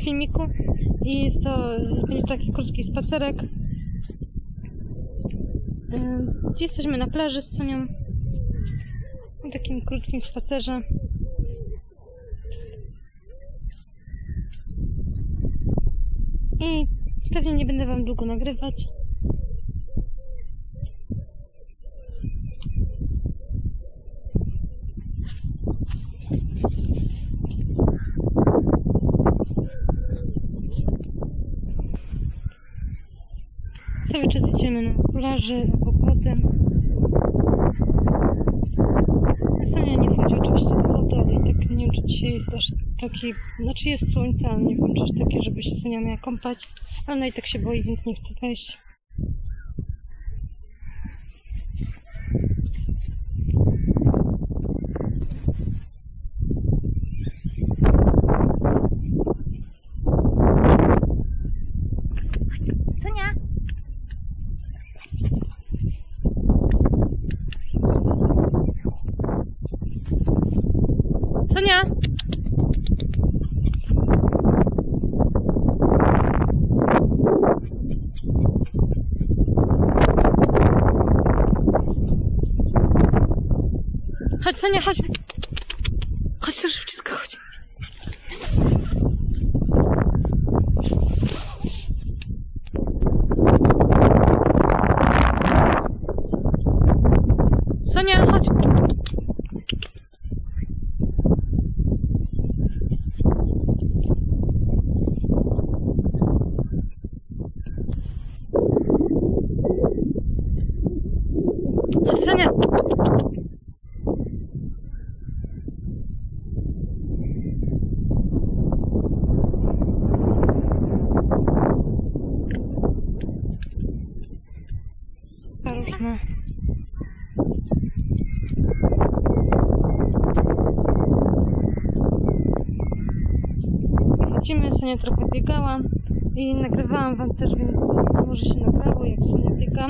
filmiku i jest to, będzie taki krótki spacerek. Jesteśmy na plaży z Sonią. Na takim krótkim spacerze. I pewnie nie będę Wam długo nagrywać. Cały czas idziemy na plaży albo potem. Sonia nie wchodzi oczywiście do wody, i tak nie wiem, czy dzisiaj jest aż taki... Znaczy jest słońce, ale nie wiem, czy aż takie, żeby się Sonia miała kąpać. Ale ona i tak się boi, więc nie chce wejść. Sonia! Sonia! Chodź, Sonia, chodź. Chodź, to wszystko, chodź. Sonia, chodź. Chodź, Sonia. Różne. Chodzimy, Sonia trochę biegała i nagrywałam Wam też, więc może się nagrało, jak Sonia biega.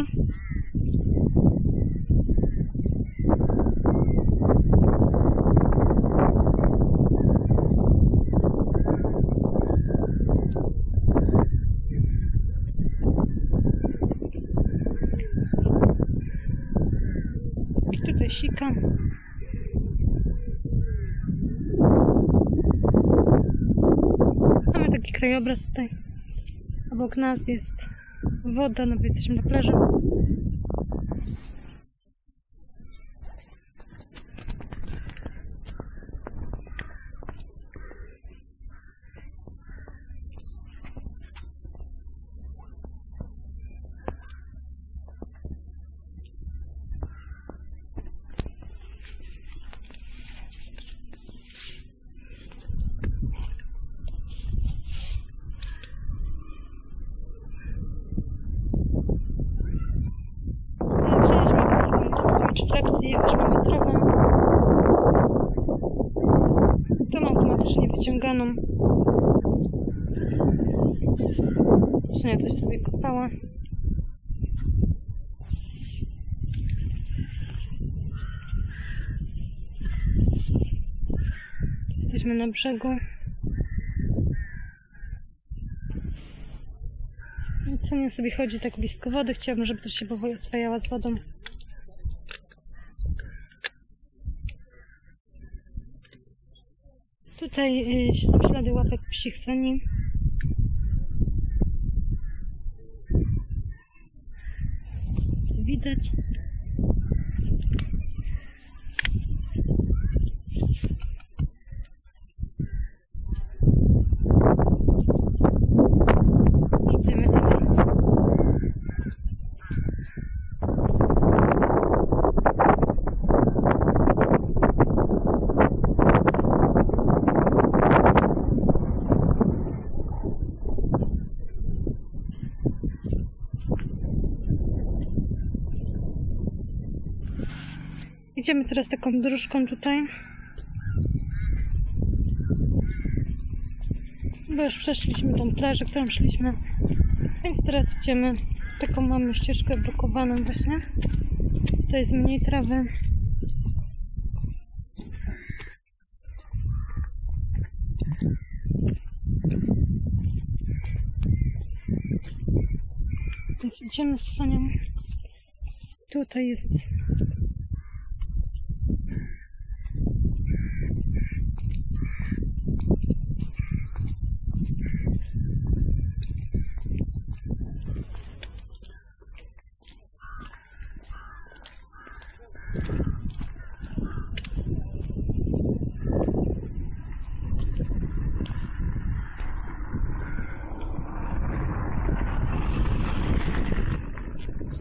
I tutaj sika. Mamy taki krajobraz tutaj. Obok nas jest woda, no bo jesteśmy na plaży. Wzięliśmy ze flexi 8-metrową. Tą automatycznie wyciąganą. Sonia coś sobie kopała. Jesteśmy na brzegu. Sonia sobie chodzi tak blisko wody. Chciałabym, żeby też się powoli oswajała z wodą. Tutaj y, są ślady łapek psich Soni. Widać. Idziemy teraz taką dróżką tutaj. Bo już przeszliśmy tą plażę, którą szliśmy. Więc teraz idziemy. Taką mamy ścieżkę blokowaną właśnie. To jest mniej trawy. Więc idziemy z Sonią Tutaj jest.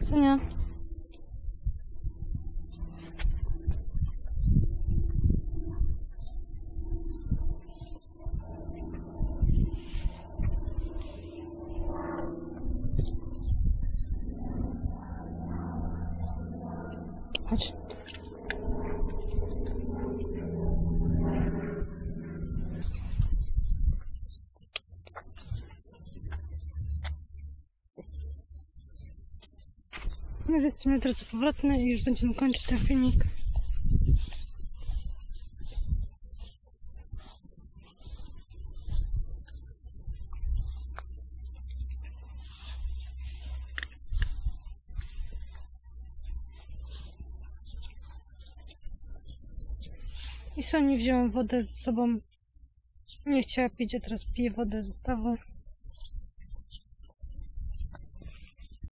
Sonia. Chodź. My jesteśmy w drodze i już będziemy kończyć ten filmik. I Soni wziąłem wodę z sobą. Nie chciała pić, a teraz pije wodę ze stawu.